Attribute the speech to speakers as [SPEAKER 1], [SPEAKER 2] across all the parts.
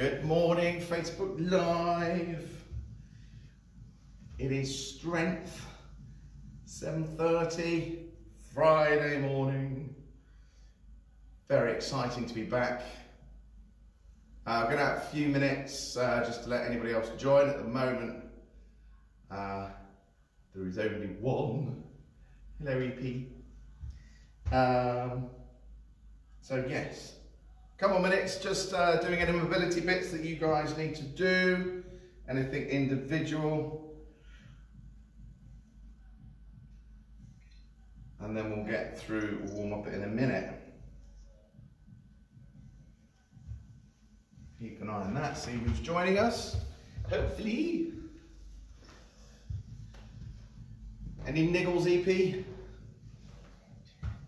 [SPEAKER 1] Good morning, Facebook Live. It is strength, 7.30, Friday morning. Very exciting to be back. Uh, we're going to have a few minutes uh, just to let anybody else join at the moment. Uh, there is only one. Hello, EP. Um, so, yes, couple of minutes just uh, doing any mobility bits that you guys need to do. Anything individual. And then we'll get through warm up in a minute. Keep an eye on that, see who's joining us. Hopefully. Any niggles, EP?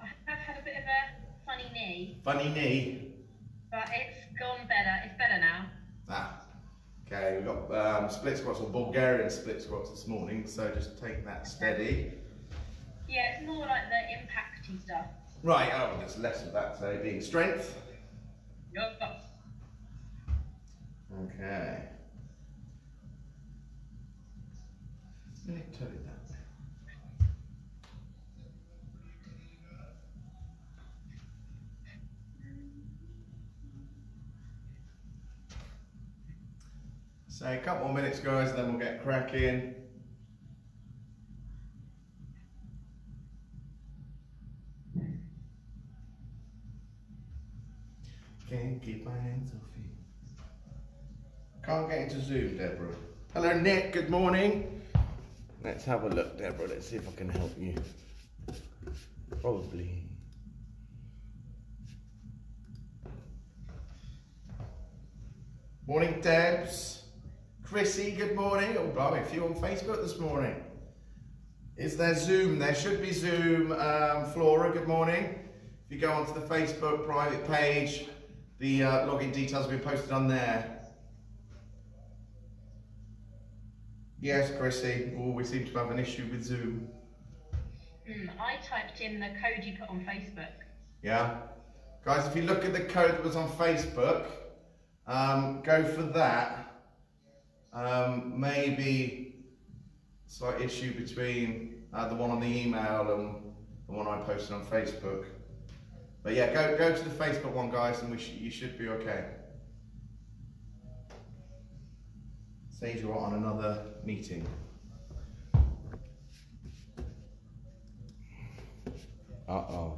[SPEAKER 2] I have had a bit of a funny knee,
[SPEAKER 1] Funny knee?
[SPEAKER 2] But it's gone better. It's better now.
[SPEAKER 1] Ah, okay, we've got um, split squats or Bulgarian split squats this morning, so just take that steady.
[SPEAKER 2] Yeah, it's more like the impacty stuff.
[SPEAKER 1] Right, oh, there's less of that today being strength.
[SPEAKER 2] Yup.
[SPEAKER 1] Okay. Let me turn it that way. So a couple more minutes guys and then we'll get cracking. Can't keep my hands off you. Can't get into Zoom, Deborah. Hello, Nick. Good morning. Let's have a look, Deborah. Let's see if I can help you. Probably. Morning, Debs. Chrissy, good morning. Oh, blimey, a few on Facebook this morning. Is there Zoom? There should be Zoom. Um, Flora, good morning. If you go onto the Facebook private page, the uh, login details will be posted on there. Yes, Chrissy. Oh, we seem to have an issue with Zoom.
[SPEAKER 2] Mm, I typed in the code you put on Facebook.
[SPEAKER 1] Yeah. Guys, if you look at the code that was on Facebook, um, go for that. Um, maybe slight issue between uh, the one on the email and the one I posted on Facebook. But yeah, go go to the Facebook one, guys, and we sh you should be okay. Says you're on another meeting. Uh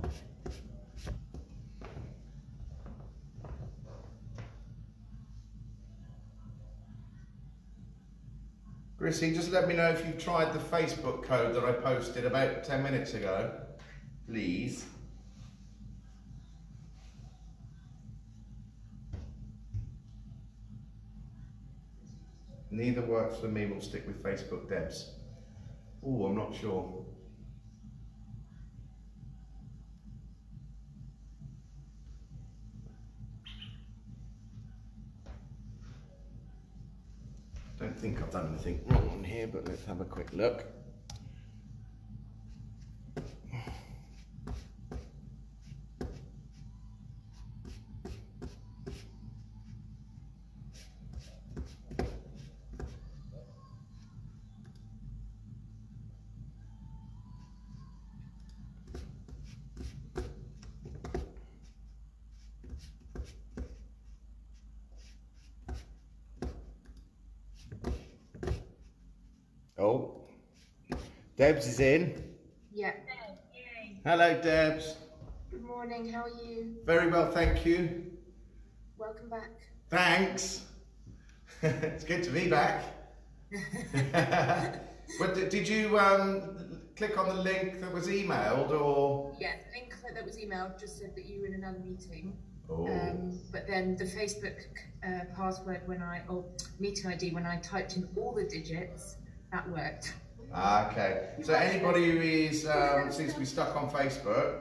[SPEAKER 1] Chrissy, just let me know if you've tried the Facebook code that I posted about 10 minutes ago, please. Neither works for me, we'll stick with Facebook Debs. Oh, I'm not sure. Don't think I've done anything wrong on here, but let's have a quick look. Oh, Debs is in.
[SPEAKER 3] Yeah.
[SPEAKER 1] Hello, Debs.
[SPEAKER 3] Good morning. How are you?
[SPEAKER 1] Very well, thank you.
[SPEAKER 3] Welcome back.
[SPEAKER 1] Thanks. it's good to be back. but did- did you um, click on the link that was emailed or?
[SPEAKER 3] Yeah, the link that was emailed just said that you were in another meeting.
[SPEAKER 1] Oh.
[SPEAKER 3] Um, but then the Facebook uh, password when I, or meeting ID, when I typed in all the digits, that worked.
[SPEAKER 1] Ah, okay. So anybody who is um, seems to be stuck on Facebook,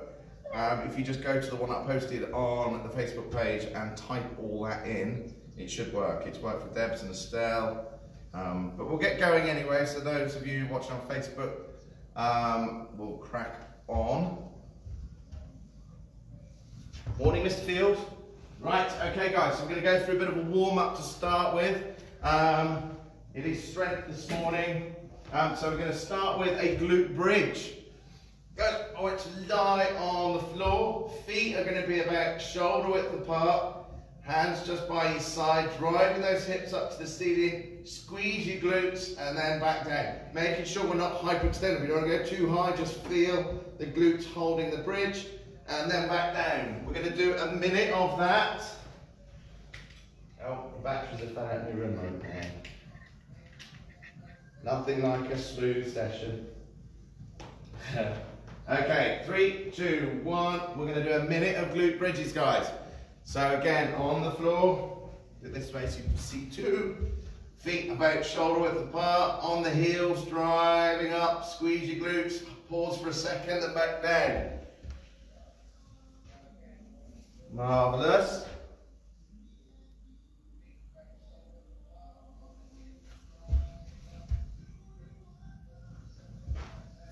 [SPEAKER 1] um, if you just go to the one I posted on the Facebook page and type all that in, it should work. It's worked for Debs and Estelle. Um, but we'll get going anyway. So those of you watching on Facebook, um, we'll crack on. Morning, Mr. Field. Right, okay guys, so going to go through a bit of a warm up to start with. Um, it is strength this morning, um, so we're going to start with a glute bridge. Good, I want to lie on the floor, feet are going to be about shoulder width apart, hands just by your side, driving those hips up to the ceiling, squeeze your glutes and then back down. Making sure we're not hyperextended, we don't want to go too high, just feel the glutes holding the bridge and then back down. We're going to do a minute of that. Oh, the batteries are out in your remote now. Nothing like a smooth session. okay, three, two, one. We're going to do a minute of glute bridges, guys. So again, on the floor, this way so you can see two. Feet about shoulder width apart, on the heels, driving up, squeeze your glutes, pause for a second and back down. Marvellous.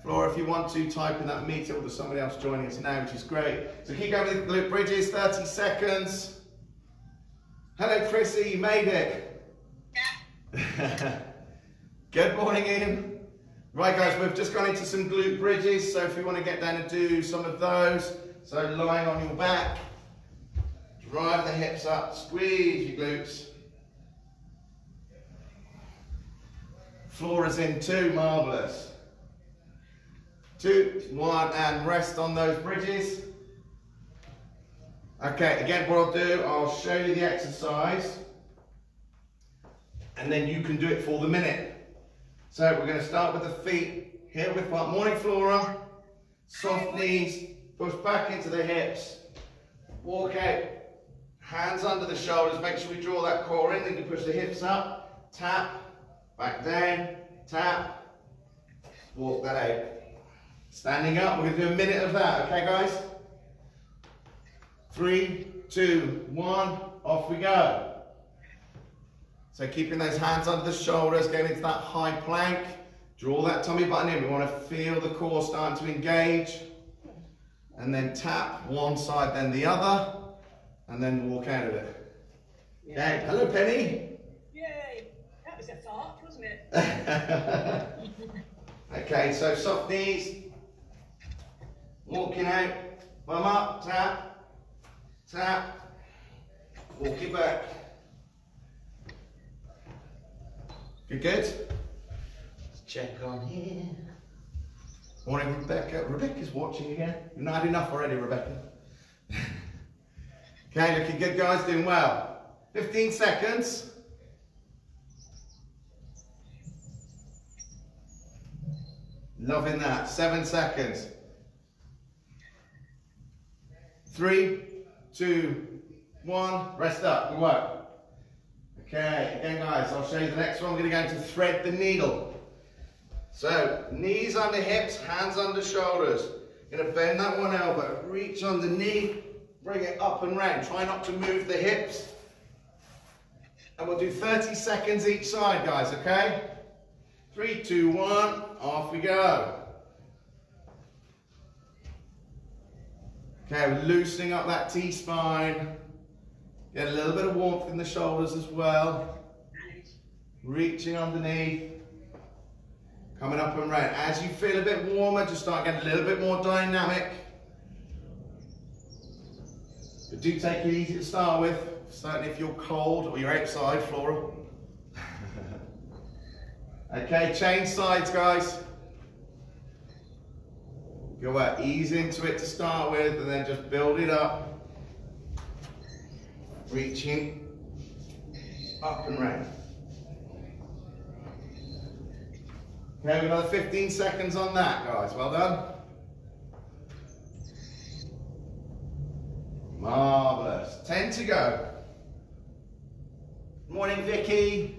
[SPEAKER 1] Flora, if you want to, type in that meter there's somebody else joining us now, which is great. So keep going with the glute bridges, 30 seconds. Hello, Chrissy, you made it.
[SPEAKER 2] Yeah.
[SPEAKER 1] Good morning, Ian. Right, guys, we've just gone into some glute bridges, so if you want to get down and do some of those, so lying on your back, drive the hips up, squeeze your glutes. Floor is in two, marvellous. Two, one, and rest on those bridges. Okay, again, what I'll do, I'll show you the exercise, and then you can do it for the minute. So we're going to start with the feet, heel width apart, morning flora, soft knees, push back into the hips, walk out, hands under the shoulders, make sure we draw that core in, then you push the hips up, tap, back down, tap, walk that out. Standing up, we're going to do a minute of that, okay guys? Three, two, one, off we go. So keeping those hands under the shoulders, getting into that high plank. Draw that tummy button in. We want to feel the core starting to engage. And then tap one side, then the other. And then walk out of it. Okay, hello Penny.
[SPEAKER 2] Yay! That was a fart, wasn't it?
[SPEAKER 1] okay, so soft knees. Walking out. Bum up, tap. Tap. Walk it back. Good, good. Let's check on here. Morning, Rebecca. Rebecca's watching again. You've not had enough already, Rebecca. okay, looking good, guys. Doing well. 15 seconds. Loving that. Seven seconds. Three, two, one. Rest up. Good work. Okay, again guys, I'll show you the next one. We're going to go into thread the needle. So, knees under hips, hands under shoulders. Going to bend that one elbow, reach underneath, bring it up and round. Try not to move the hips. And we'll do 30 seconds each side, guys, okay? Three, two, one, off we go. Okay, we're loosening up that T-spine. Get a little bit of warmth in the shoulders as well. Reaching underneath. Coming up and round. As you feel a bit warmer, just start getting a little bit more dynamic. But do take it easy to start with. Certainly if you're cold or you're outside, Floral. okay, change sides, guys. Go out, ease into it to start with, and then just build it up reaching up and round. Okay, we've another 15 seconds on that, guys. Well done. Marvellous. 10 to go. Morning, Vicky.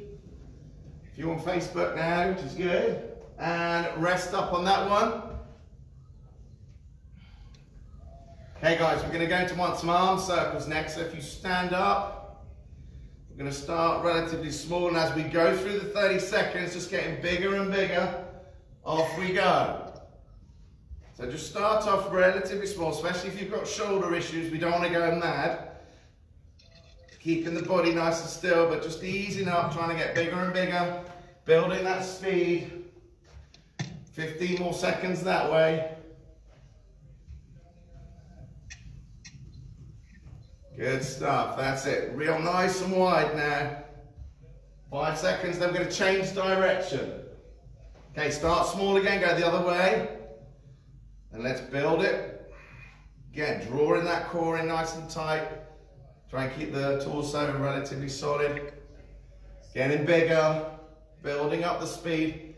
[SPEAKER 1] If you're on Facebook now, which is good. And rest up on that one. Okay guys, we're going to go into one some arm circles next. So if you stand up, we're going to start relatively small and as we go through the 30 seconds, just getting bigger and bigger, off we go. So just start off relatively small, especially if you've got shoulder issues, we don't want to go mad. Keeping the body nice and still, but just easing up, trying to get bigger and bigger. Building that speed. 15 more seconds that way. Good stuff, that's it. Real nice and wide now. Five seconds, then we're going to change direction. Okay, start small again, go the other way. And let's build it. Again, drawing that core in nice and tight. Try and keep the torso relatively solid. Getting bigger, building up the speed.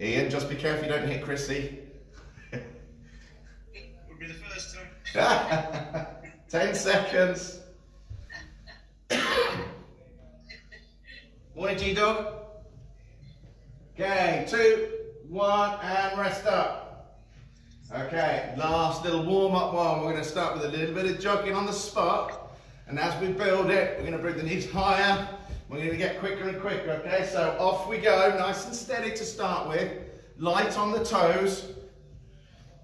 [SPEAKER 1] Ian, just be careful you don't hit Chrissy.
[SPEAKER 4] Would be the first time.
[SPEAKER 1] 10 seconds. Morning, G-Dog. Okay, two, one, and rest up. Okay, last little warm-up one. We're going to start with a little bit of jogging on the spot. And as we build it, we're going to bring the knees higher. We're going to get quicker and quicker, okay? So off we go, nice and steady to start with. Light on the toes.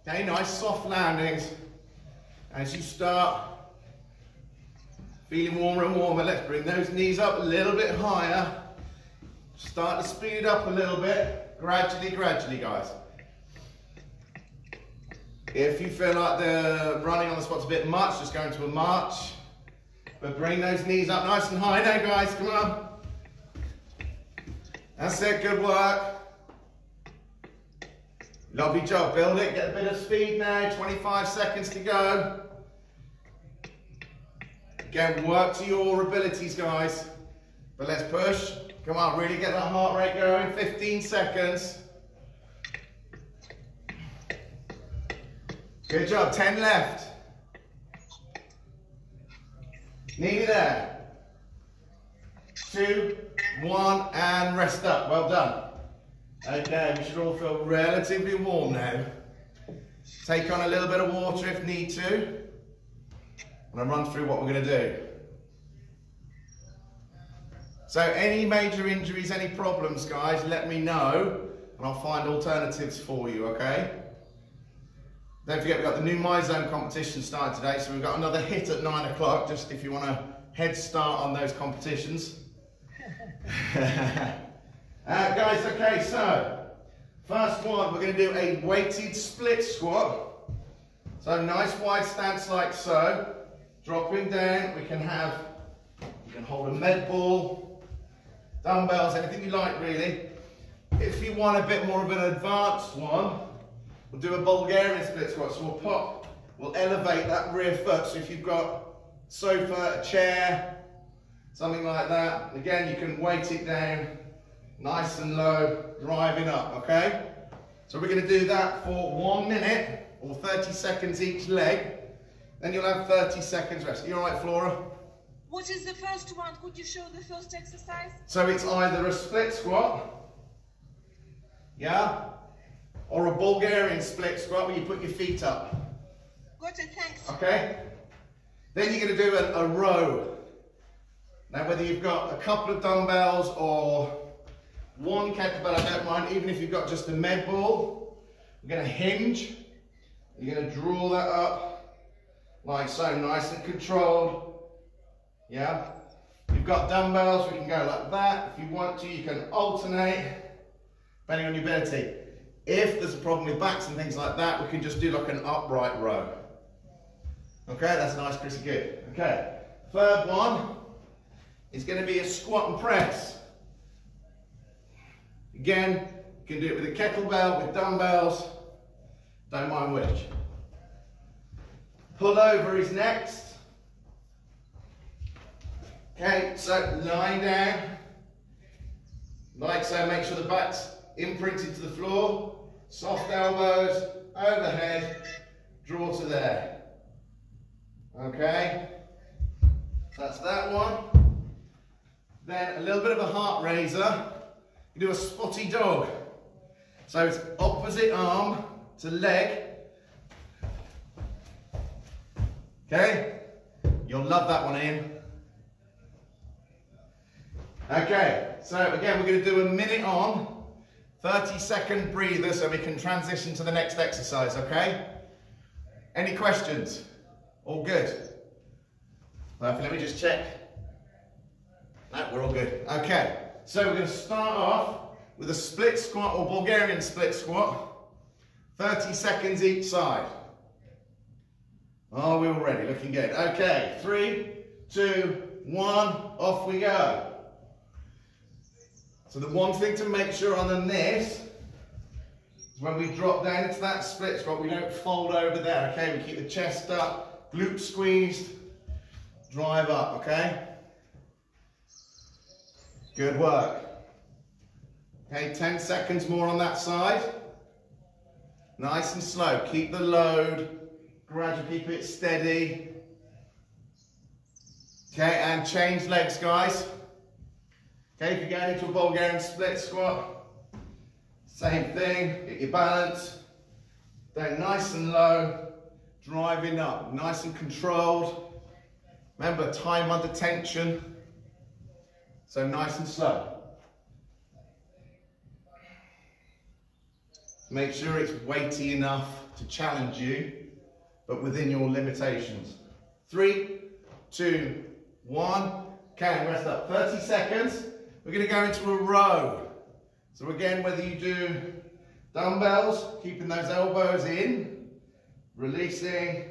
[SPEAKER 1] Okay, nice soft landings. As you start, feeling warmer and warmer, let's bring those knees up a little bit higher. Start to speed up a little bit, gradually, gradually, guys. If you feel like the running on the spot's a bit much, just go into a march. But bring those knees up nice and high now, guys, come on. That's it, good work. Lovely job, build it, get a bit of speed now, 25 seconds to go. Again, work to your abilities, guys. But let's push. Come on, really get that heart rate going. 15 seconds. Good job, 10 left. Nearly there. Two, one, and rest up. Well done. Okay, we should all feel relatively warm now. Take on a little bit of water if need to. And I'll run through what we're going to do. So any major injuries, any problems, guys, let me know and I'll find alternatives for you, okay? Don't forget, we've got the new MyZone competition starting today, so we've got another hit at 9 o'clock, just if you want to head start on those competitions. uh, guys, okay, so first one, we're going to do a weighted split squat. So nice wide stance like so. Dropping down, we can have, you can hold a med ball, dumbbells, anything you like really. If you want a bit more of an advanced one, we'll do a Bulgarian split squat. So we'll pop, we'll elevate that rear foot. So if you've got sofa, a chair, something like that, again, you can weight it down nice and low, driving up, okay? So we're gonna do that for one minute or 30 seconds each leg. Then you'll have 30 seconds rest. You all right, Flora?
[SPEAKER 5] What is the first one? Could you show the first exercise?
[SPEAKER 1] So it's either a split squat, yeah, or a Bulgarian split squat where you put your feet up,
[SPEAKER 5] Got it, thanks.
[SPEAKER 1] okay? Then you're going to do a, a row. Now whether you've got a couple of dumbbells or one kettlebell, I don't mind, even if you've got just a med ball, we're going to hinge, you're going to draw that up like so, nice and controlled, yeah? You've got dumbbells, we can go like that. If you want to, you can alternate, depending on your ability. If there's a problem with backs and things like that, we can just do like an upright row. Okay, that's nice, Chrissy, good. Okay, third one is going to be a squat and press. Again, you can do it with a kettlebell, with dumbbells, don't mind which. Pull over is next. Okay, so lie down, like so, make sure the back's imprinted to the floor, soft elbows, overhead, draw to there. Okay, that's that one. Then a little bit of a heart raiser, you do a spotty dog. So it's opposite arm to leg. Okay, you'll love that one, Ian. Okay, so again, we're going to do a minute on, 30 second breather so we can transition to the next exercise, okay? Any questions? All good? Perfect, let me just check No, we're all good. Okay, so we're going to start off with a split squat or Bulgarian split squat. 30 seconds each side. Are we all ready? Looking good. Okay, three, two, one, off we go. So the one thing to make sure on this is when we drop down into that split squat, we don't fold over there, okay? We keep the chest up, glutes squeezed, drive up, okay? Good work. Okay, 10 seconds more on that side. Nice and slow. Keep the load. Gradually keep it steady. Okay, and change legs, guys. Okay, if you're going into a Bulgarian split squat, same thing. Get your balance. Down nice and low. Driving up. Nice and controlled. Remember, time under tension. So nice and slow. Make sure it's weighty enough to challenge you, but within your limitations. Three, two, one. Okay, rest up. 30 seconds. We're going to go into a row. So again, whether you do dumbbells, keeping those elbows in, releasing,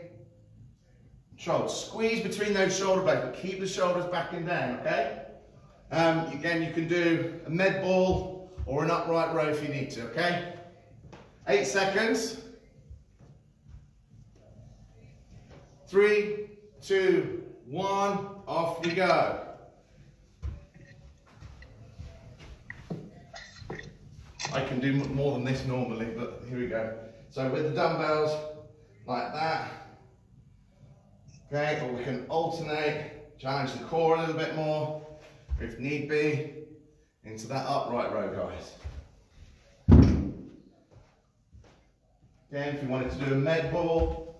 [SPEAKER 1] control. Squeeze between those shoulder blades, keep the shoulders back and down, okay? Um, again, you can do a med ball or an upright row if you need to, okay? Eight seconds. Three, two, one, off we go. I can do more than this normally, but here we go. So with the dumbbells, like that. Okay, or we can alternate, challenge the core a little bit more, if need be, into that upright row, guys. Again, if you wanted to do a med ball,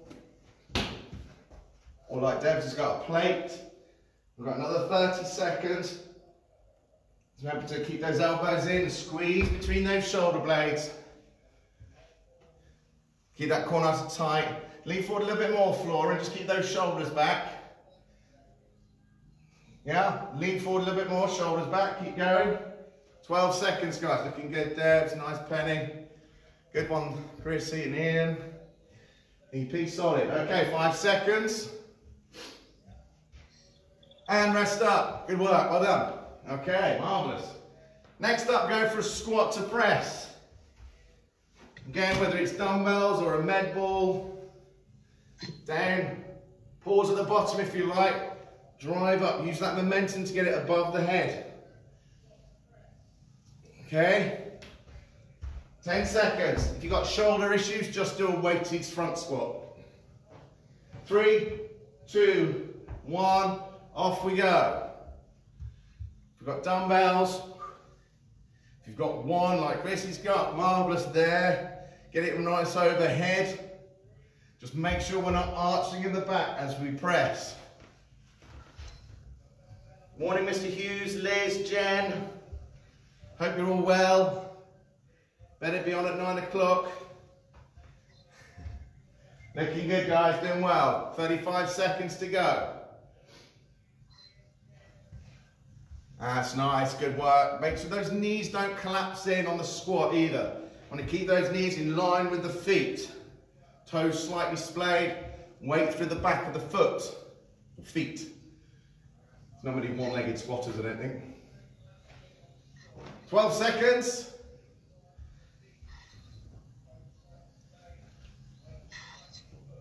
[SPEAKER 1] or like Deb's got a plate, we've got another 30 seconds. Remember to keep those elbows in, squeeze between those shoulder blades. Keep that core nice tight. Lean forward a little bit more, Flora, and just keep those shoulders back. Yeah, lean forward a little bit more, shoulders back, keep going. 12 seconds, guys, looking good there. It's a nice penny. Good one, Chrissy and Ian. EP solid. Okay, five seconds. And rest up. Good work, well done. Okay, marvellous. Next up, go for a squat to press. Again, whether it's dumbbells or a med ball. Down. Pause at the bottom if you like. Drive up. Use that momentum to get it above the head. Okay. 10 seconds. If you've got shoulder issues, just do a weighted front squat. Three, two, one, off we go. If you've got dumbbells, if you've got one like Chrissy's got, marvellous there. Get it nice overhead. Just make sure we're not arching in the back as we press. Morning, Mr. Hughes, Liz, Jen. Hope you're all well. Better be on at nine o'clock. Looking good, guys, doing well. 35 seconds to go. That's nice, good work. Make sure those knees don't collapse in on the squat either. Want to keep those knees in line with the feet. Toes slightly splayed, weight through the back of the foot, feet. There's not many one-legged squatters, I don't think. 12 seconds.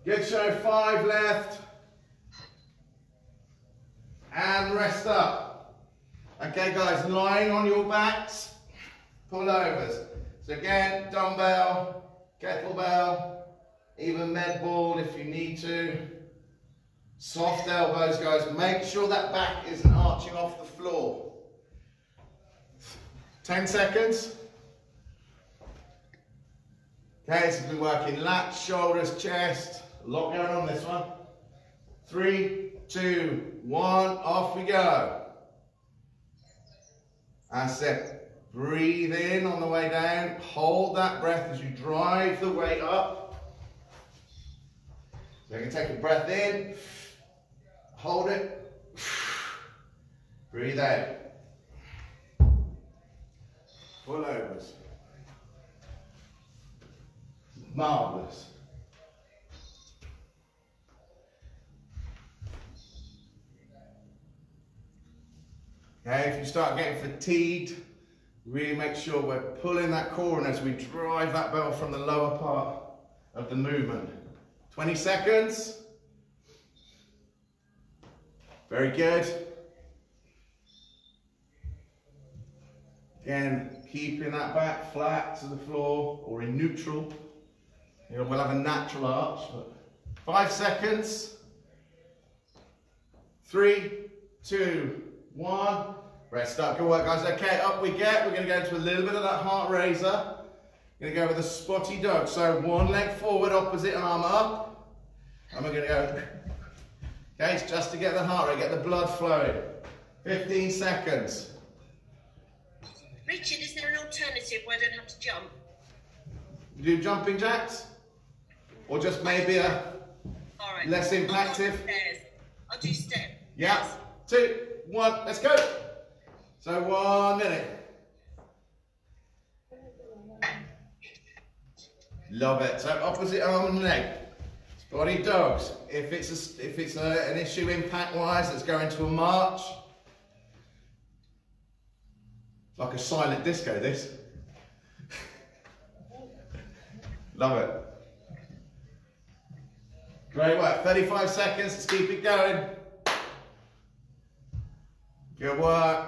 [SPEAKER 1] Good show, five left. And rest up. Okay guys, lying on your backs, pull overs. So again, dumbbell, kettlebell, even med ball if you need to. Soft elbows guys, make sure that back isn't arching off the floor. 10 seconds. Okay, so we're working lats, shoulders, chest. A lot going on this one. Three, two, one, off we go. That's it. Breathe in on the way down. Hold that breath as you drive the weight up. So you can take a breath in. Hold it. Breathe out. Pull overs. Marvellous. Okay, if you start getting fatigued, really make sure we're pulling that core in as we drive that bell from the lower part of the movement. 20 seconds. Very good. Again, keeping that back flat to the floor or in neutral. You know, we'll have a natural arch. but Five seconds. Three, two, one. Rest up. Good work, guys. Okay, up we get. We're going to go into a little bit of that heart raiser. Going to go with a spotty dog. So one leg forward, opposite arm up. And we're going to go. Okay, it's just to get the heart rate, get the blood flowing. 15 seconds.
[SPEAKER 5] Richard, is there an alternative where I don't have to jump?
[SPEAKER 1] Do jumping jacks? Or just maybe a
[SPEAKER 5] All right.
[SPEAKER 1] Less impactive?
[SPEAKER 5] upstairs. I'll do step.
[SPEAKER 1] Yeah. Two, one, let's go. So one minute. Love it. So opposite arm and leg. Spotty dogs. If it's a, if it's a, an issue impact wise, let's go into a march. Like a silent disco. This. Love it. Great work. 35 seconds. Let's keep it going. Good work.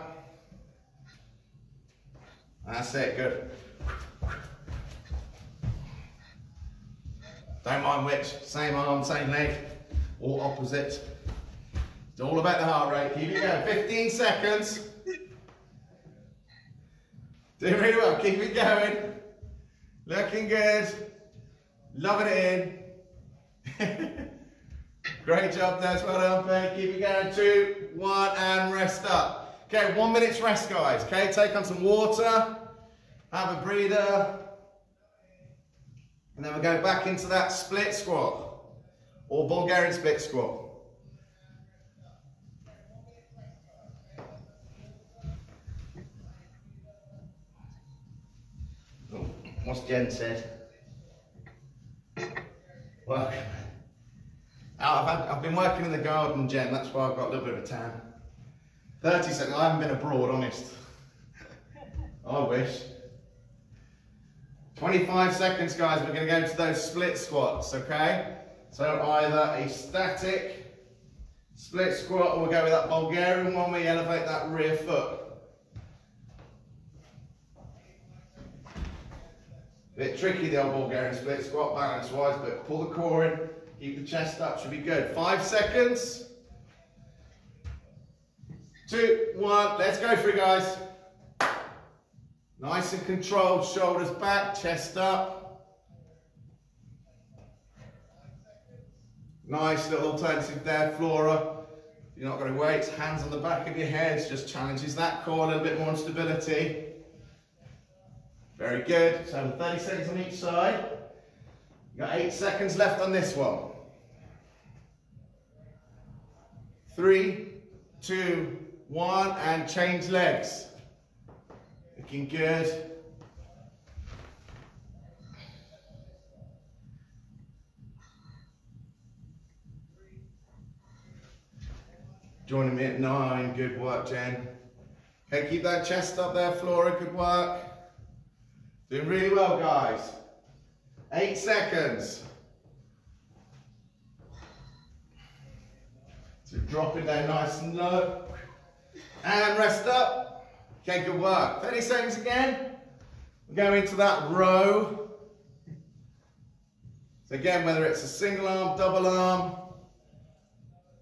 [SPEAKER 1] That's it, good. Don't mind which, same arm, same leg, or opposite. It's all about the heart rate. Keep it going. 15 seconds. Doing really well. Keep it going. Looking good. Loving it in. Great job, Des. Well done, Ben. Keep it going. Two, one, and rest up. Okay, one minute's rest, guys. Okay, take on some water. Have a breather. And then we'll go back into that split squat. Or Bulgarian split squat. Oh, What's Jen said? Welcome. Oh, I've, had, I've been working in the garden, Jen, that's why I've got a little bit of a tan. 30 seconds, I haven't been abroad, honest. I wish. 25 seconds, guys, we're going to go to those split squats, okay? So either a static split squat or we'll go with that Bulgarian one where you elevate that rear foot. Bit tricky the old Bulgarian split squat balance wise, but pull the core in, keep the chest up, should be good. Five seconds. Two, one, let's go for it guys. Nice and controlled, shoulders back, chest up. Nice little alternative there, Flora. You're not going to wait, hands on the back of your head, just challenges that core, a little bit more instability. Very good. So 30 seconds on each side. You got eight seconds left on this one. Three, two, one, and change legs. Looking good. Joining me at nine. Good work, Jen. Okay, keep that chest up there, Flora. Good work. Doing really well, guys. Eight seconds. So it down nice and low. And rest up. Okay, good work. 30 seconds again. We go into that row. So again, whether it's a single arm, double arm,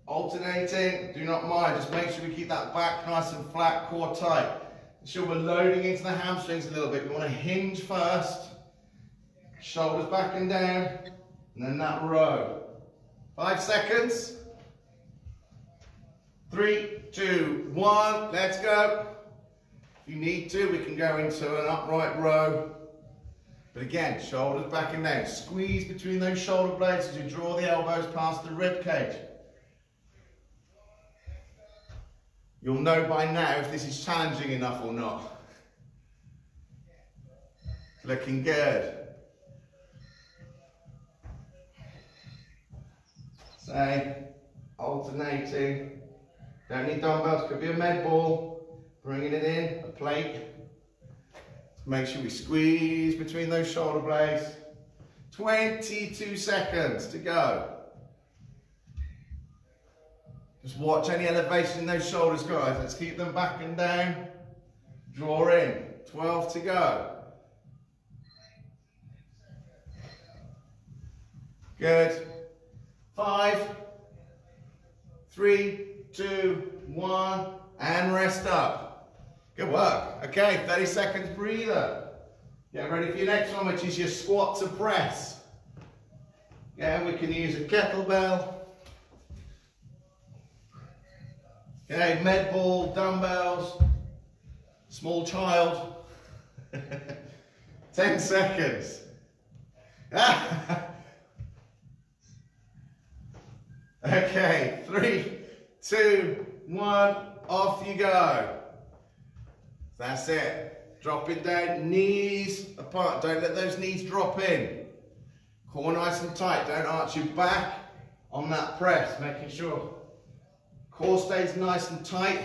[SPEAKER 1] alternating, do not mind. Just make sure we keep that back nice and flat, core tight. Ensure we're loading into the hamstrings a little bit. We want to hinge first, shoulders back and down, and then that row. Five seconds. Three, two, one, let's go. If you need to, we can go into an upright row. But again, shoulders back and down. Squeeze between those shoulder blades as you draw the elbows past the rib cage. You'll know by now if this is challenging enough or not. Looking good. Say, alternating. Don't need dumbbells, could be a med ball. Bringing it in, a plate. Make sure we squeeze between those shoulder blades. 22 seconds to go. Just watch any elevation in those shoulders, guys. Let's keep them back and down. Draw in. 12 to go. Good. Five, three, two, one, and rest up. Good work. Okay, 30 seconds breather. Get ready for your next one, which is your squat to press. Yeah, we can use a kettlebell. Okay, med ball, dumbbells, small child. 10 seconds. okay, three, two, one, off you go. That's it. Drop it down, knees apart. Don't let those knees drop in. Core nice and tight. Don't arch your back on that press, making sure core stays nice and tight.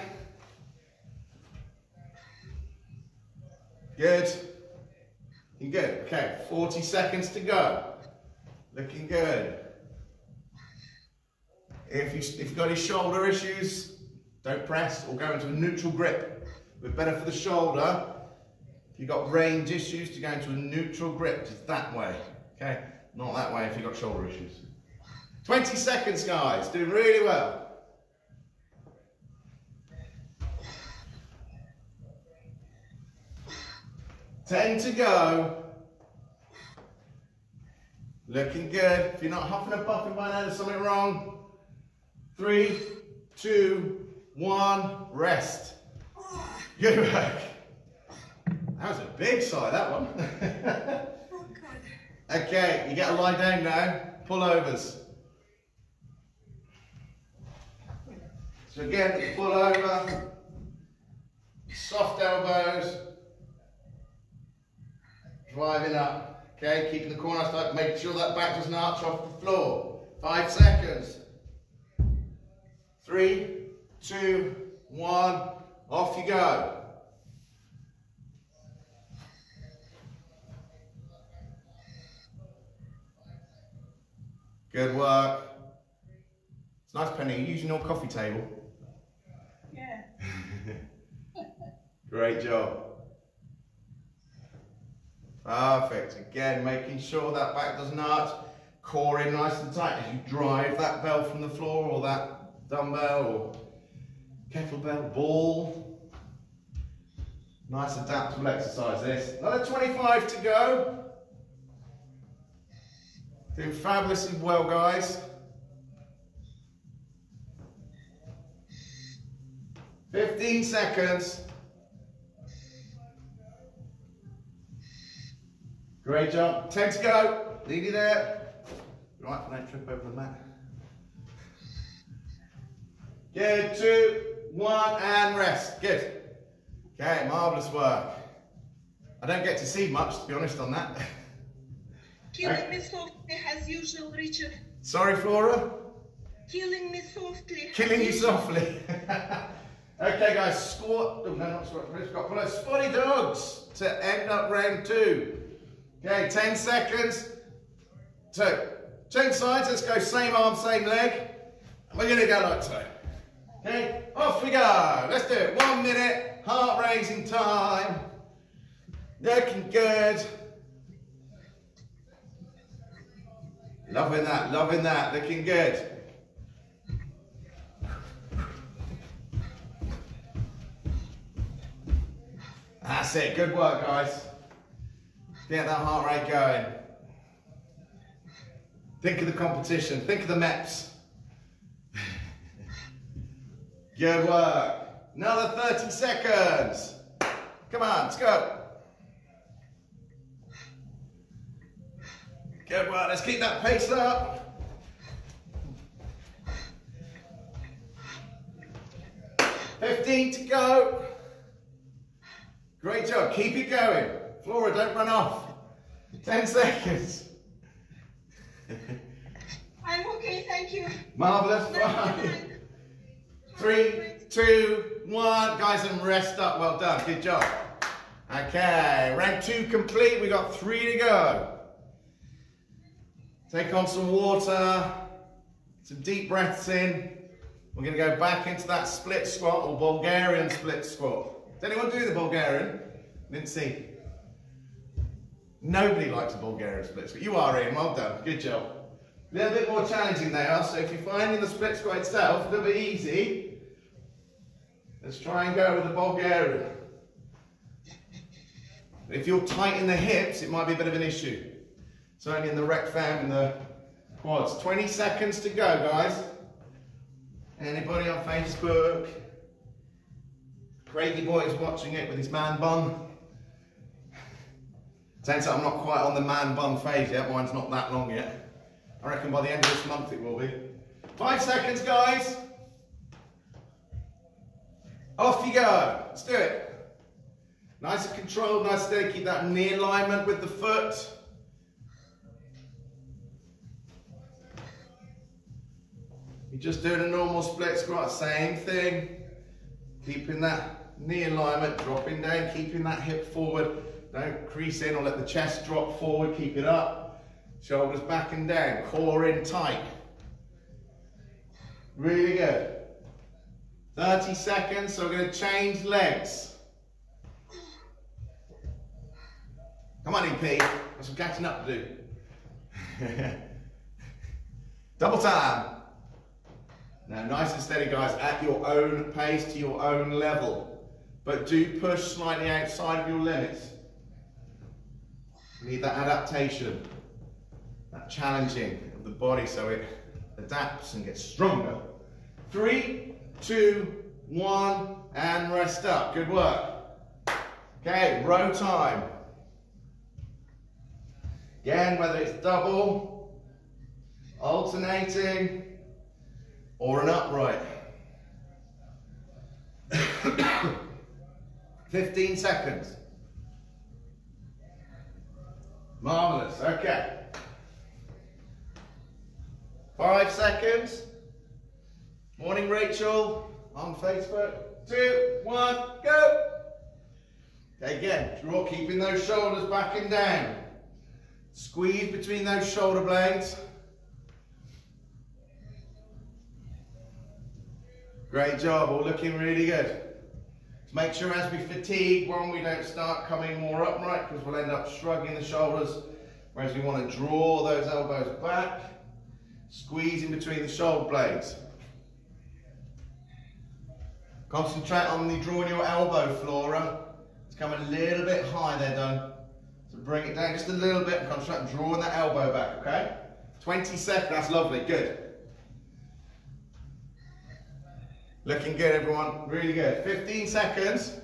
[SPEAKER 1] Good. You good? Okay, 40 seconds to go. Looking good. If, you, if you've got any shoulder issues, don't press or go into a neutral grip. But better for the shoulder. If you've got range issues, to go into a neutral grip, just that way. Okay, not that way if you've got shoulder issues. 20 seconds, guys. Doing really well. Ten to go. Looking good. If you're not huffing and puffing by now, there's something wrong. Three, two, one, rest. Good work. That was a big sigh, that one. Oh, okay, you get to lie down now. Pullovers. So again, pull over. Soft elbows. Driving up. Okay, keeping the corner tight, making sure that back doesn't arch off the floor. Five seconds. Three, two, one, off you go. Good work. It's nice, Penny. Are you using your coffee table?
[SPEAKER 2] Yeah.
[SPEAKER 1] Great job. Perfect. Again, making sure that back doesn't. Core in nice and tight as you drive that bell from the floor or that dumbbell or kettlebell ball. Nice adaptable exercise this. Another 25 to go. Doing fabulously well, guys. 15 seconds. Great job. 10 to go. Lead there. Right, don't trip over the mat. Good, two, one, and rest. Good. Okay, marvellous work. I don't get to see much, to be honest, on that.
[SPEAKER 5] Killing me softly as usual, Richard.
[SPEAKER 1] Sorry, Flora.
[SPEAKER 5] Killing me softly.
[SPEAKER 1] Killing you softly. okay, guys, squat. Oh, no, not squat. Squat. Follow spotty dogs to end up round two. Okay, 10 seconds. Two. Change sides. Let's go same arm, same leg. And we're going to go like so. Okay, off we go. Let's do it. One minute. Heart raising time. Looking good. Loving that, loving that, looking good. That's it, good work guys. Get that heart rate going. Think of the competition, think of the MEPs. Good work. Another 30 seconds. Come on, let's go. Good work, let's keep that pace up. Fifteen to go. Great job, keep it going. Flora, don't run off. 10 seconds.
[SPEAKER 5] I'm okay, thank you.
[SPEAKER 1] Marvellous. Five,
[SPEAKER 5] fine.
[SPEAKER 1] three, two, one. Guys, and rest up. Well done. Good job. Okay, round two complete. We got three to go. Take on some water, some deep breaths in. We're going to go back into that split squat or Bulgarian split squat. Does anyone do the Bulgarian? Didn't see. Nobody likes a Bulgarian split squat. You are, in, Well done. Good job. A little bit more challenging they are, so if you're finding the split squat itself a little bit easy, let's try and go with the Bulgarian. If you're tight in the hips, it might be a bit of an issue. Certainly in the rec fem and the quads. 20 seconds to go, guys. Anybody on Facebook? Craigie boy is watching it with his man bun. Turns out I'm not quite on the man bun phase yet. Mine's not that long yet. I reckon by the end of this month it will be. Five seconds, guys. Off you go. Let's do it. Nice and controlled, nice and steady. Keep that knee alignment with the foot. You're just doing a normal split squat, same thing. Keeping that knee alignment, dropping down, keeping that hip forward. Don't crease in or let the chest drop forward, keep it up. Shoulders back and down, core in tight. Really good. 30 seconds, so we're gonna change legs. Come on, EP, got some catching up to do. Double time. Now, nice and steady, guys, at your own pace, to your own level. But do push slightly outside of your limits. You need that adaptation, that challenging of the body so it adapts and gets stronger. Three, two, one, and rest up. Good work. Okay, row time. Again, whether it's double, alternating, or an upright. 15 seconds. Marvelous, okay. Five seconds. Morning, Rachel, on Facebook. Two, one, go. Okay, again, draw, keeping those shoulders back and down. Squeeze between those shoulder blades. Great job, all looking really good. Just make sure as we fatigue, one, we don't start coming more upright because we'll end up shrugging the shoulders, whereas we want to draw those elbows back, squeezing between the shoulder blades. Concentrate on the drawing your elbow, Flora. It's coming a little bit high there, Don. So bring it down just a little bit and concentrate on drawing that elbow back, okay? 20 seconds, that's lovely, good. Looking good, everyone. Really good. 15 seconds.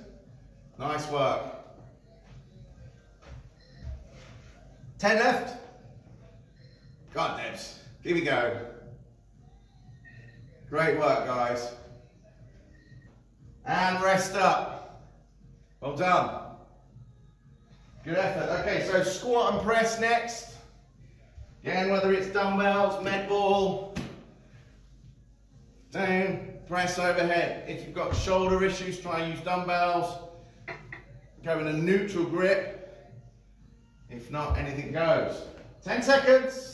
[SPEAKER 1] Nice work. 10 left. God, Debs. Here we go. Great work, guys. And rest up. Well done. Good effort. Okay, so squat and press next. Again, whether it's dumbbells, med ball, down, press overhead. If you've got shoulder issues, try and use dumbbells. Go in a neutral grip. If not, anything goes. 10 seconds.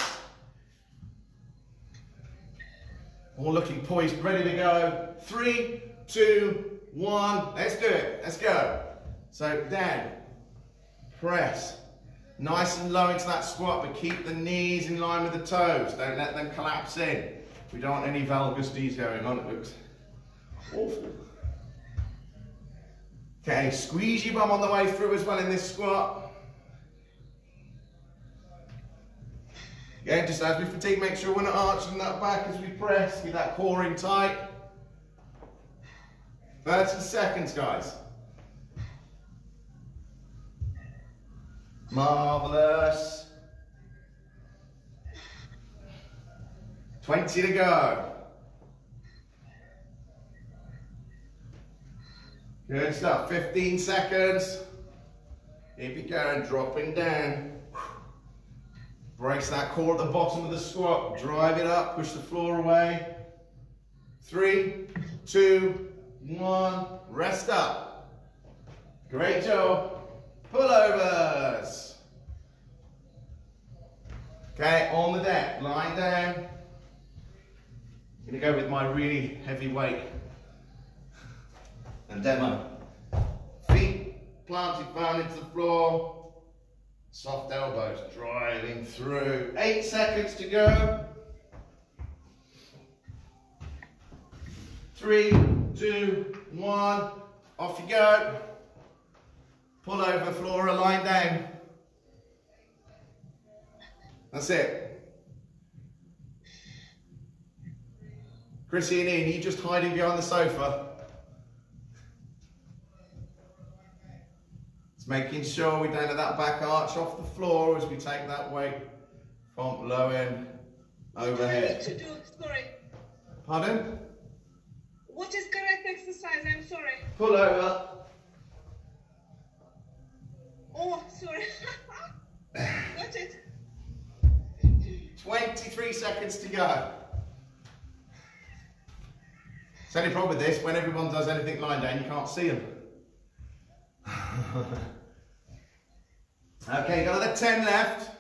[SPEAKER 1] All looking poised, ready to go. Three, two, one. Let's do it. Let's go. So down, press. Nice and low into that squat, but keep the knees in line with the toes. Don't let them collapse in. We don't want any valgus going on. It looks awful. Okay, squeeze your bum on the way through as well in this squat. Yeah, just as we fatigue, make sure we're not arching that back as we press. Keep that core in tight. 30 seconds, guys. Marvelous. 20 to go. Good stuff. 15 seconds. Keep it going, dropping down. Brace that core at the bottom of the squat. Drive it up, push the floor away. Three, two, one. Rest up. Great job. Pullovers. Okay, on the deck, lying down. I'm gonna go with my really heavy weight and demo. Feet planted down into the floor. Soft elbows driving through. Eight seconds to go. Three, two, one. Off you go. Pull over, Flora, line down. That's it. Chrissy and Ian, are you just hiding behind the sofa? It's making sure we don't let that back arch off the floor as we take that weight from low end
[SPEAKER 5] What do I need
[SPEAKER 1] overhead. Pardon?
[SPEAKER 5] What is correct exercise? I'm sorry.
[SPEAKER 1] Pull over.
[SPEAKER 5] Oh, sorry. Got it.
[SPEAKER 1] 23 seconds to go. It's only problem with this, when everyone does anything lying down, you can't see them. okay, got another 10 left.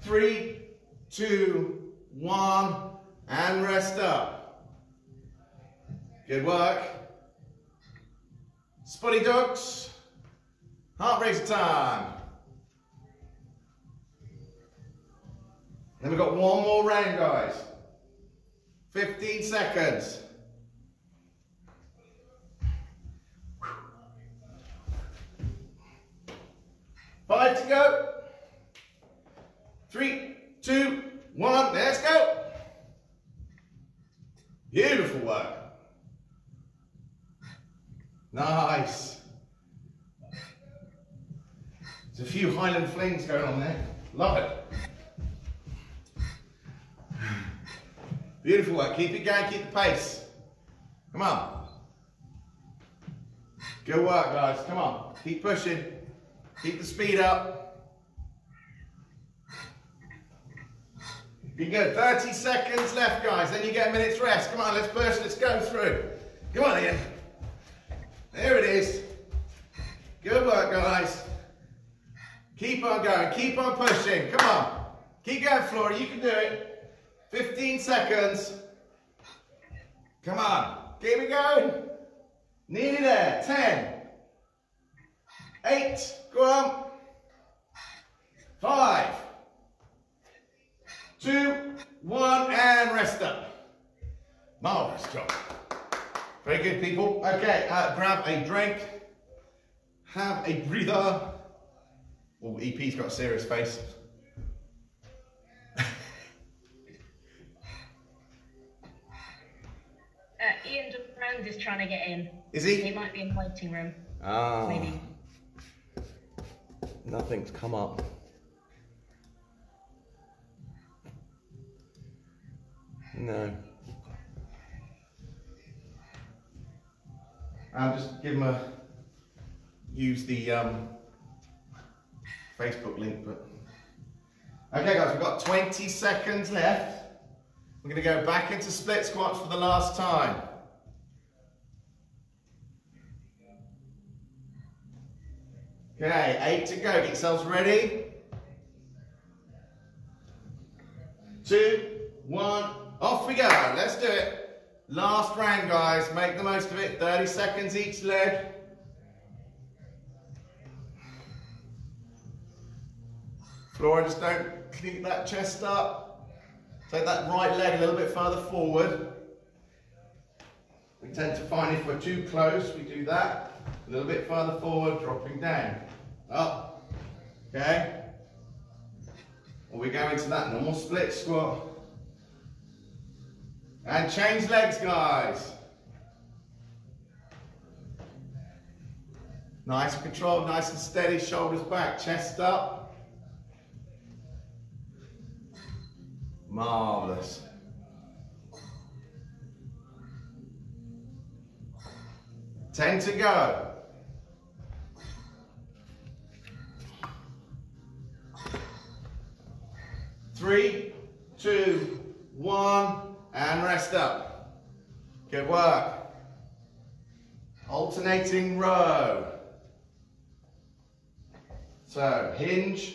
[SPEAKER 1] Three, two, one, and rest up. Good work. Spotty dogs. Heart rate time. Then we've got one more round, guys. 15 seconds. Five to go. Three, two, one, let's go. Beautiful work. Nice. There's a few Highland flings going on there. Love it. Beautiful work. Keep it going, keep the pace. Come on. Good work, guys. Come on. Keep pushing. Keep the speed up. You go 30 seconds left, guys. Then you get a minute's rest. Come on, let's push. Let's go through. Come on, Ian. There it is. Good work, guys. Keep on going. Keep on pushing. Come on. Keep going, Flora. You can do it. 15 seconds. Come on. Keep it going. Nearly there. 10. 8. Go on. Very good, people. Okay, uh, grab a drink. Have a breather. Oh, EP's got a serious face.
[SPEAKER 2] Uh, Ian Durand is trying to get in.
[SPEAKER 1] Is
[SPEAKER 2] He
[SPEAKER 1] he?
[SPEAKER 2] might be in the waiting room.
[SPEAKER 1] Ah.
[SPEAKER 2] Maybe.
[SPEAKER 1] Nothing's come up. No. I'll just give them a use the um, Facebook link, but okay, guys, we've got 20 seconds left. We're going to go back into split squats for the last time. Okay, eight to go. Get yourselves ready. Two, one, off we go. Let's do it. Last round, guys. Make the most of it. 30 seconds each leg. Flora, just don't keep that chest up. Take that right leg a little bit further forward. We tend to find if we're too close, we do that. A little bit further forward, dropping down. Up. Okay? Or we go into that normal split squat. And change legs, guys. Nice and controlled, nice and steady, shoulders back, chest up. Marvelous. 10 to go. Three, two, one, and rest up. Good work. Alternating row. So hinge,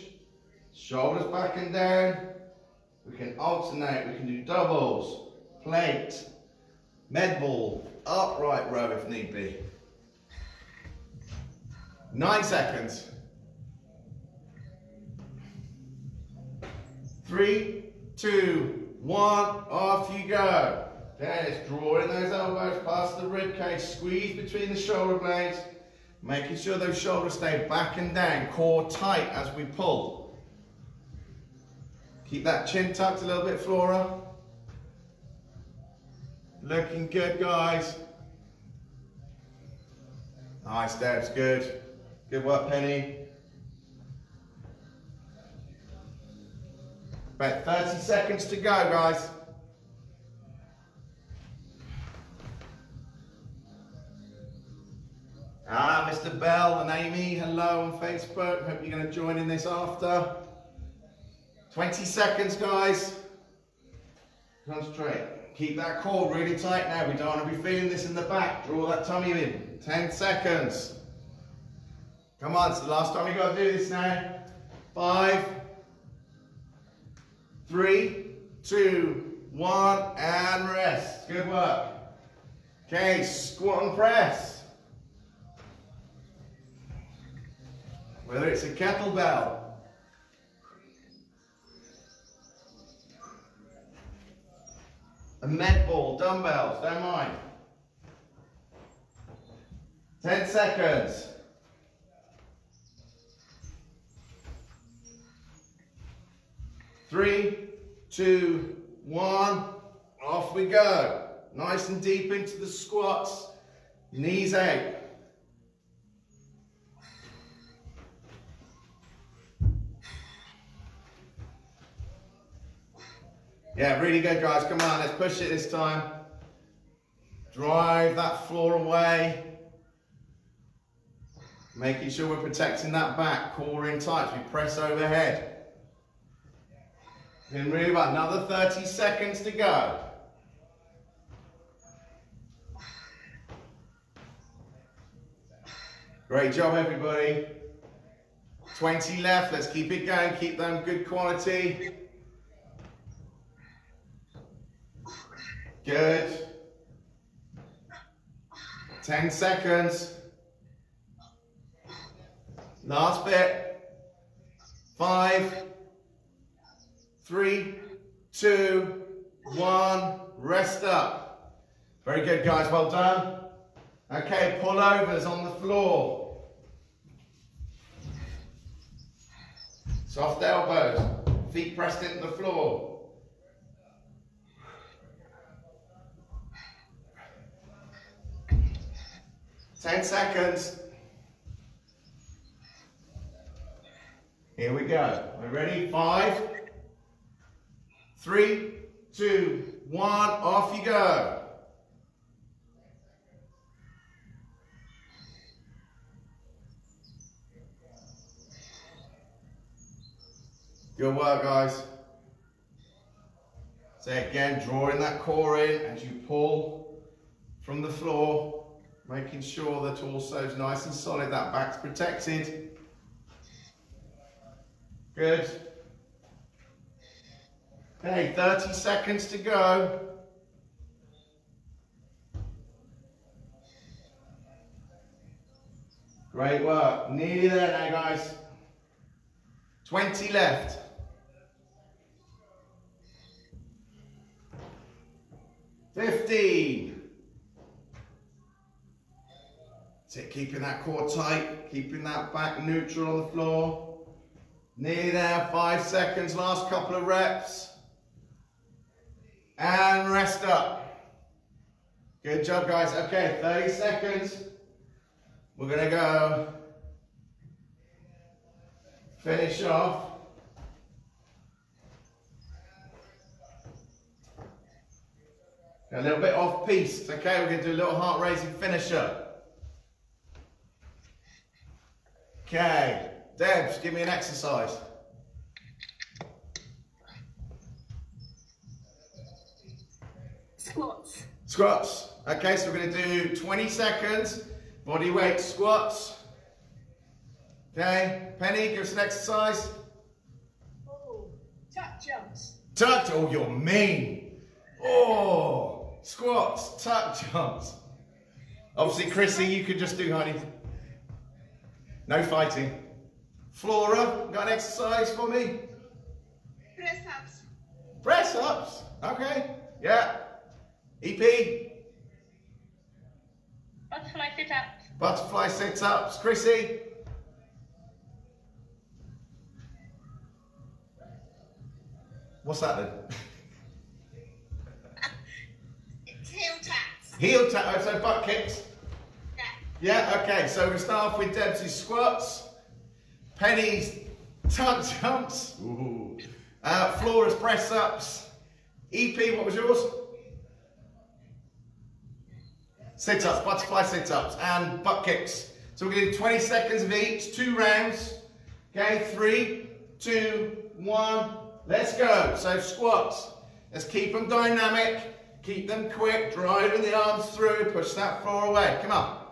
[SPEAKER 1] shoulders back and down. We can alternate, we can do doubles, plate, med ball, upright row if need be. Nine seconds. Three, two, one, off you go. Dennis, drawing those elbows past the rib cage, squeeze between the shoulder blades, making sure those shoulders stay back and down, core tight as we pull. Keep that chin tucked a little bit, Flora. Looking good, guys. Nice, Debs, good. Good work, Penny. About 30 seconds to go, guys. Ah, Mr. Bell and Amy, hello on Facebook. Hope you're going to join in this after. 20 seconds, guys. Concentrate. Keep that core really tight now. We don't want to be feeling this in the back. Draw that tummy in. 10 seconds. Come on, it's the last time you got to do this now. Five, three, two, one, and rest. Good work. Okay, squat and press. Whether it's a kettlebell, a med ball, dumbbells, don't mind. 10 seconds. Three, two, one, off we go. Nice and deep into the squats, knees out. Yeah, really good guys, come on, let's push it this time. Drive that floor away. Making sure we're protecting that back, core in tight, we press overhead. Move another 30 seconds to go. Great job everybody. 20 left, let's keep it going, keep them good quality. Good. 10 seconds. Last bit. Five, three, two, one. Rest up. Very good, guys. Well done. Okay, pullovers on the floor. Soft elbows. Feet pressed into the floor. Ten seconds. Here we go. Are we ready? Five, three, two, one. Off you go. Good work, guys. Say again, drawing that core in as you pull from the floor, making sure the torso's nice and solid, that back's protected. Good. Okay, 30 seconds to go. Great work. Nearly there now, guys. 20 left. Fifteen. So keeping that core tight, keeping that back neutral on the floor. Nearly there, five seconds, last couple of reps and rest up. Good job, guys. Okay, 30 seconds. We're gonna go finish off. A little bit off piece. okay, we're gonna do a little heart raising finisher. Okay, Debs, give me an exercise.
[SPEAKER 3] Squats.
[SPEAKER 1] Okay, so we're going to do 20 seconds, body weight squats. Okay, Penny, give us an exercise.
[SPEAKER 5] Oh, tuck jumps.
[SPEAKER 1] Tucked, oh, you're mean. Oh, squats, tuck jumps. Obviously, Chrissy, you could just do honey. No fighting. Flora, got an exercise for me?
[SPEAKER 5] Press ups.
[SPEAKER 1] Press ups. Okay, yeah. EP,
[SPEAKER 2] Butterfly sit-ups.
[SPEAKER 1] butterfly sit ups. Chrissy, what's that then?
[SPEAKER 5] Heel taps.
[SPEAKER 1] Heel tap, oh, so butt kicks.
[SPEAKER 5] Yeah.
[SPEAKER 1] Yeah, okay, so we start off with Debs' squats, Penny's tuck jumps, Ooh. Uh, Flora's press ups, EP, what was yours? Sit ups, butterfly sit ups, and butt kicks. So we're to do 20 seconds of each, two rounds. Okay, three, two, one, let's go. So squats, let's keep them dynamic, keep them quick, driving the arms through, push that floor away. Come on.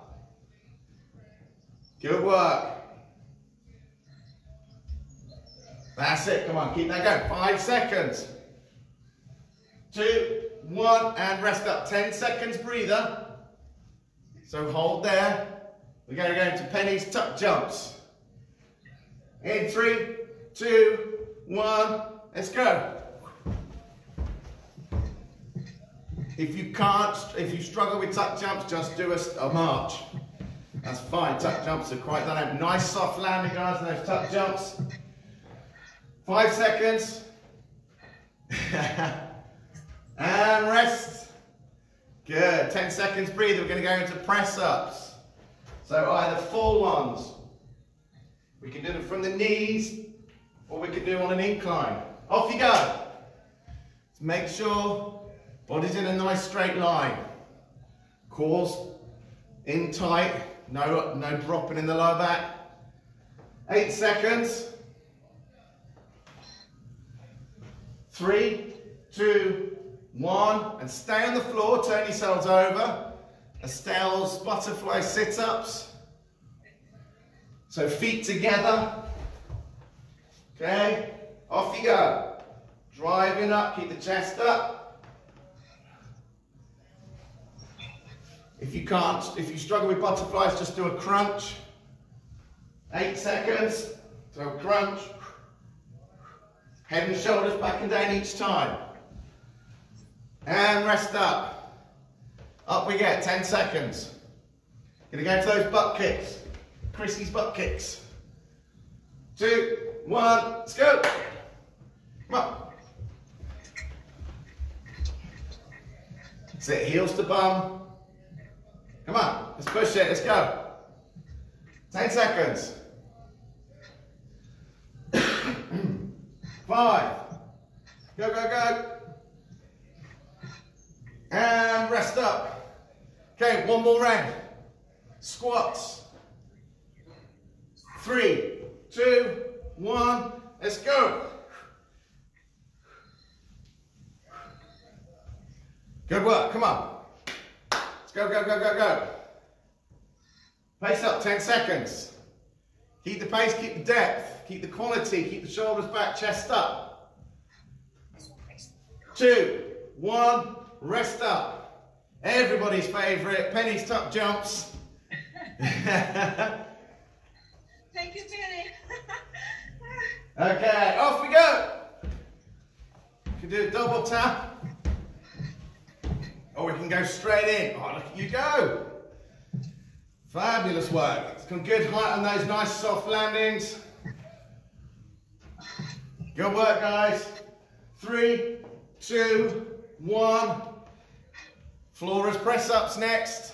[SPEAKER 1] Good work. That's it. Come on, keep that going. Five seconds. Two, one, and rest up. Ten seconds breather. So hold there. We're going to go into Penny's tuck jumps. In three, two, one, let's go. If you can't, if you struggle with tuck jumps, just do a, a march. That's fine. Tuck jumps are quite dynamic. Nice soft landing, guys, on those tuck jumps. Five seconds. and rest. Good. Ten seconds breathe. We're going to go into press ups. So either full ones. We can do them from the knees, or we can do on an incline. Off you go. Make sure body's in a nice straight line. Cores in tight. No, no dropping in the lower back. Eight seconds. Three, two, one, and stay on the floor. Turn yourselves over. Estelle's butterfly sit-ups. So feet together. Okay, off you go. Driving up, keep the chest up. If you can't, if you struggle with butterflies, just do a crunch. Eight seconds. So crunch. Head and shoulders back and down each time. And rest up. Up we get, 10 seconds. Gonna go to those butt kicks. Chrissy's butt kicks. Two, one, let's go. Come on. Sit heels to bum. Come on, let's push it, let's go. 10 seconds. Five. Go, go, go. And rest up. Okay, one more round. Squats. Three, two, one, let's go. Good work, come on. Let's go, go, go, go, go. Pace up, 10 seconds. Keep the pace, keep the depth, keep the quality, keep the shoulders back, chest up. Two, one, rest up. Everybody's favourite, Penny's top jumps.
[SPEAKER 5] Thank you, Penny.
[SPEAKER 1] Okay, off we go. You can do a double tap. Or we can go straight in. Oh, look at you go. Fabulous work. Some good height on those nice soft landings. Good work, guys. Three, two, one. Flora's press ups next.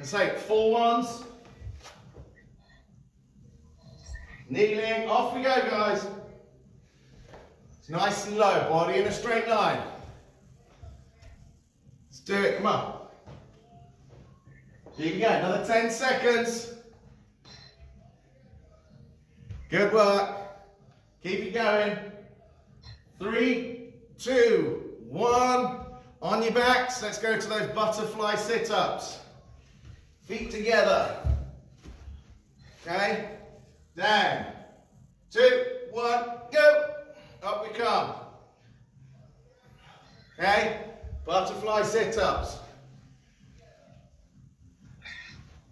[SPEAKER 1] I say full ones. Kneeling, off we go, guys. It's nice and low, body in a straight line. Let's do it, come on. Here you go, another 10 seconds. Good work. Keep it going. Three, two, one. On your backs, let's go to those butterfly sit-ups. Feet together. Okay? Down. Two, one, go. Up we come. Okay? Butterfly sit-ups.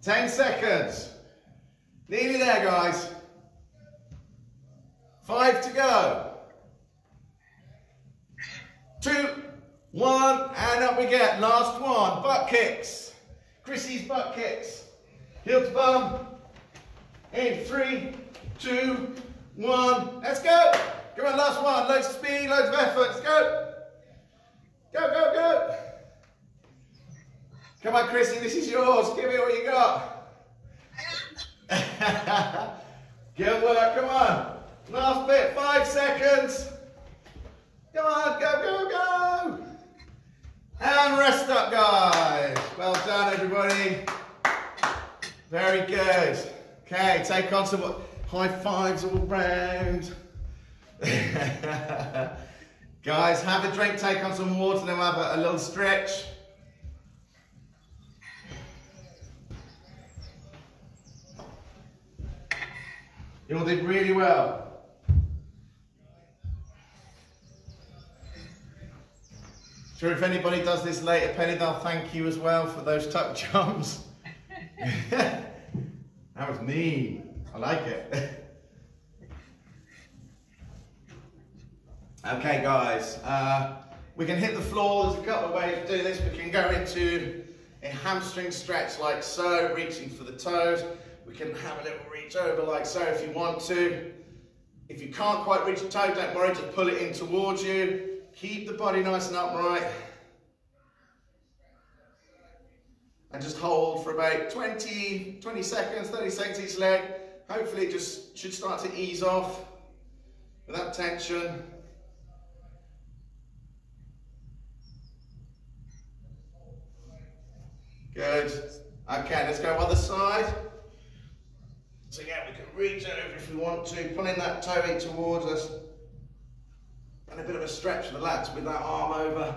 [SPEAKER 1] 10 seconds. Nearly there, guys. Five to go. Two, one, and up we get. Last one, butt kicks. Chrissy's butt kicks. Heel to bum. In three, two, one. Let's go. Come on, last one. Loads of speed, loads of effort. Let's go. Go, go, go. Come on, Chrissy, this is yours. Give me what you got. Good work, come on. Last bit, five seconds. Come on, go, go, go. And rest up, guys. Well done, everybody. Very good. Okay, take on some high fives all round. guys, have a drink, take on some water, then we'll have a, a little stretch. You all did really well. Sure, if anybody does this later, Penny, they'll thank you as well for those tuck jumps. that was mean. I like it. okay, guys. Uh, we can hit the floor. There's a couple of ways to do this. We can go into a hamstring stretch like so, reaching for the toes. We can have a little reach over like so if you want to. If you can't quite reach the toe, don't worry, just pull it in towards you. Keep the body nice and upright. And just hold for about 20, 20 seconds, 30 seconds each leg. Hopefully it just should start to ease off without tension. Good. Okay, let's go other side. So yeah, we can reach over if we want to, pulling that toe in towards us. And a bit of a stretch for the lads with that arm over.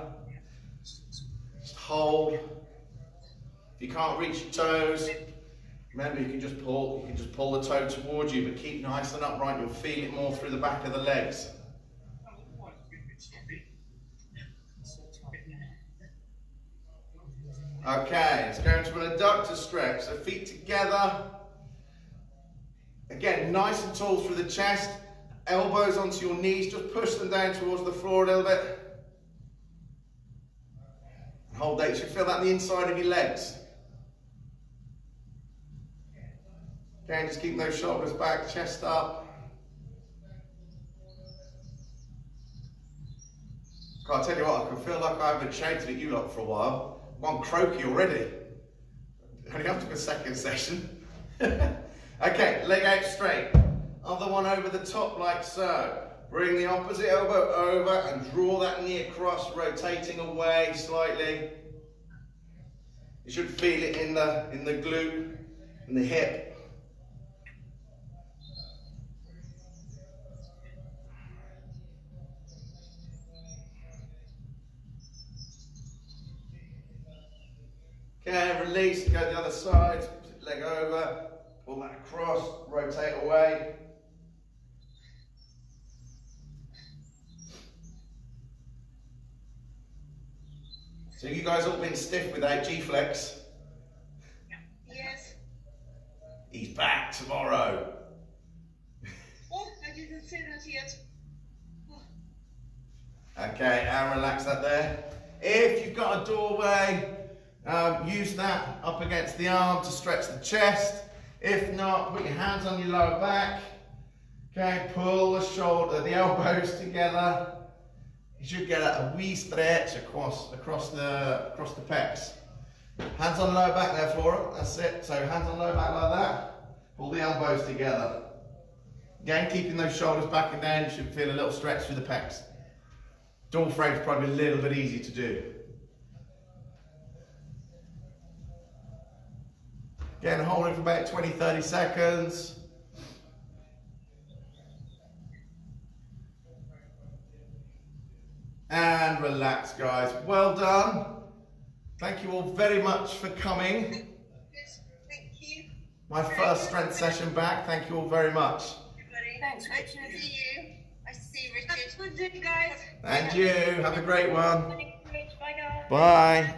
[SPEAKER 1] Just hold. If you can't reach your toes, remember you can just pull, you can just pull the toe towards you, but keep nice and upright. You'll feel it more through the back of the legs. Okay, let's go into an adductor stretch. So feet together. Again, nice and tall through the chest. Elbows onto your knees. Just push them down towards the floor a little bit. Hold that. You should feel that in the inside of your legs. Okay, just keep those shoulders back, chest up. God, I tell you what, I can feel like I haven't shouted at you lot for a while. I'm croaky already. Only after the second session. okay, leg out straight. Other one over the top like so. Bring the opposite elbow over and draw that knee across, rotating away slightly. You should feel it in the in the glute, and the hip. Okay, release, go to the other side, leg over, pull that across, rotate away. So you guys all been stiff without G-Flex?
[SPEAKER 5] Yes.
[SPEAKER 1] He's back tomorrow.
[SPEAKER 5] Oh, I didn't say that yet.
[SPEAKER 1] Okay, and relax that there. If you've got a doorway, um, use that up against the arm to stretch the chest. If not, put your hands on your lower back. Okay, pull the shoulder, the elbows together. You should get a, wee stretch across across the across the pecs. Hands on the lower back there, Flora. That's it. So hands on the lower back like that. Pull the elbows together. Again, keeping those shoulders back and down, you should feel a little stretch through the pecs. Door frame's probably a little bit easy to do. Again, hold it for about 20, 30 seconds. And relax, guys. Well done. Thank you all very much for coming.
[SPEAKER 5] Thank you,
[SPEAKER 1] My first strength session back. Thank you all very much.
[SPEAKER 5] everybody.
[SPEAKER 3] Thanks,
[SPEAKER 5] Nice
[SPEAKER 3] Richard.
[SPEAKER 5] to see you. Nice to see you,
[SPEAKER 2] Have
[SPEAKER 5] Richard.
[SPEAKER 2] a good day, guys.
[SPEAKER 1] And you. Have a great one.
[SPEAKER 2] Bye, guys.
[SPEAKER 1] Bye.